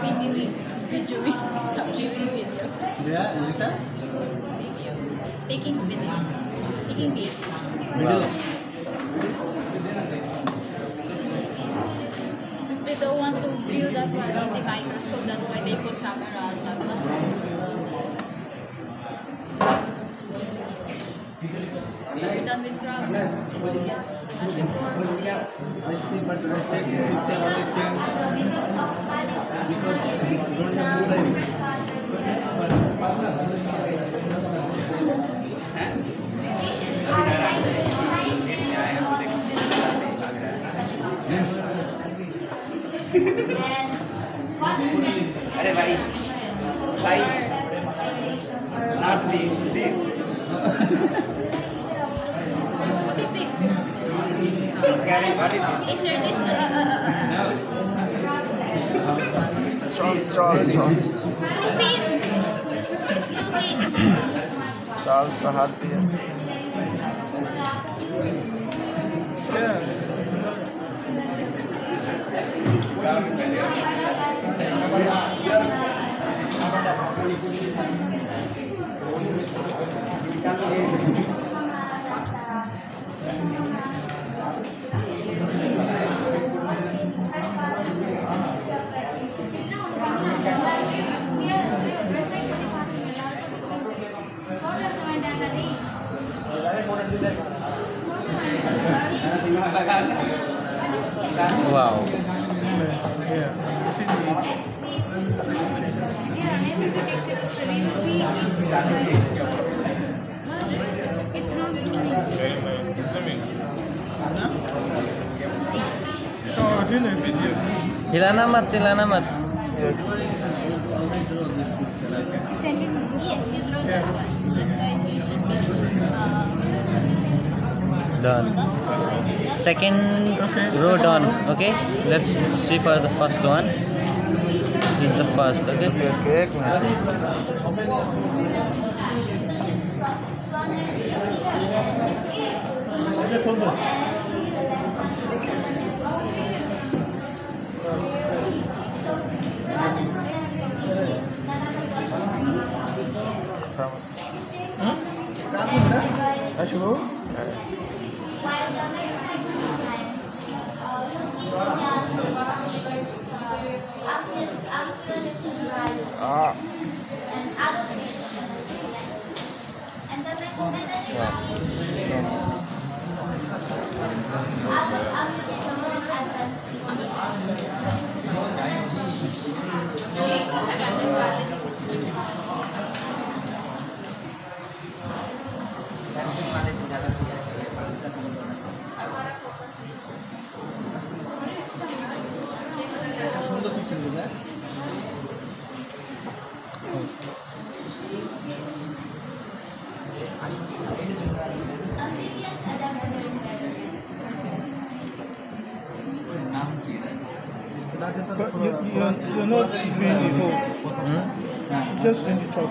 Videoing. Video. Yeah, you. Taking video. Taking video. They don't want to view that one in the microscope. That's why they put camera on one. You're done with crab. As. I see, but I take picture अरे भाई भाई not this this What is this? Gary what is it Is there this? Uh, uh, uh, uh, Charles, Charles, Charles. too thin. It's too thin. Charles sa It's not Hilana mat, hilana mat. Uh, Done. Second row done. Okay. Let's see for the first one. This is the first. Okay. Okay, एक minute 啊 But you, you're, you're not the whole. Just doing the top.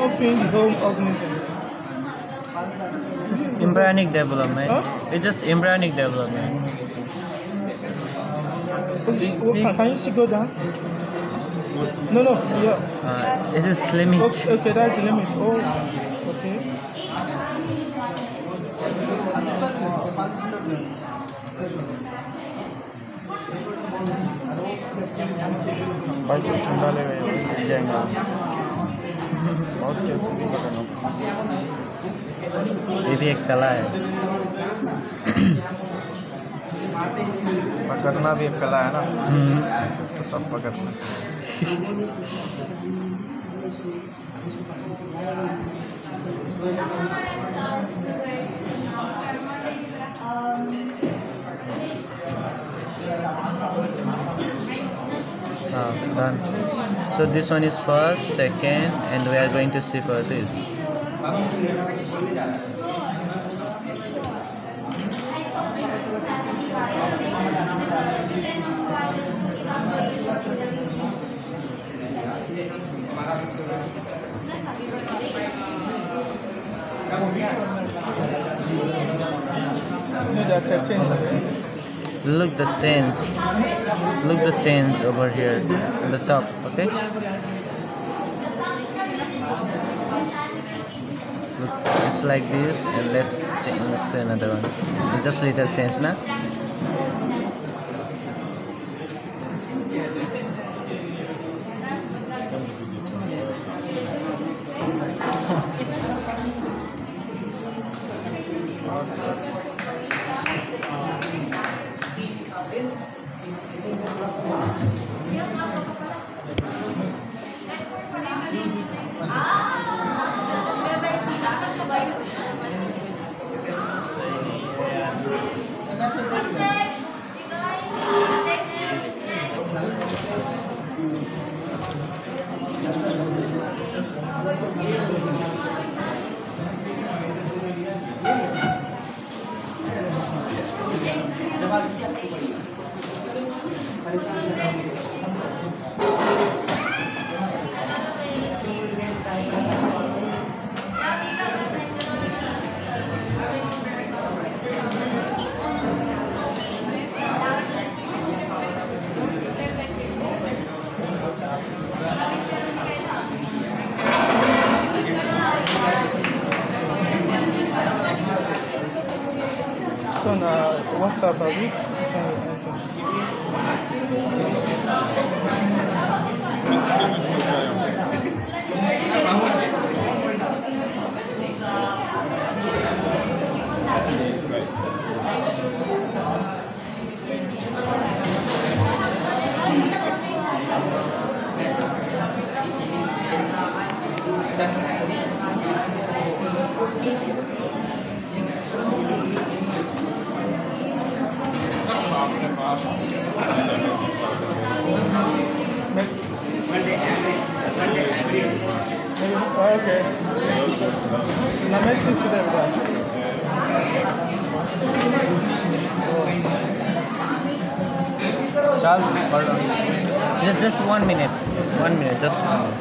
Philippine Home Organism. Just embryonic development. Huh? It's just embryonic development. Can, can you see go down? No, no, yeah. Uh, this is limit. Okay, okay, that's the limit. Oh, okay. Bye, Tundale, Jenga. बहुत carefully पकड़ना ये भी एक कला है। पकड़ना भी एक कला है ना। तो सब पकड़ना। Ah, done. So this one is first, second, and we are going to see for this. No, that's a change. Look the change. Look the change over here on the top. Okay. Look, it's like this, and let's change to another one. It's just little change, na? Ah. son WhatsApp à lui. La Messi si. Charles. Just, just one minute. One minute, just one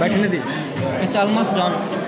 minute. But It's almost done.